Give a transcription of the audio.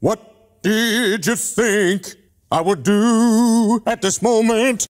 What did you think I would do at this moment?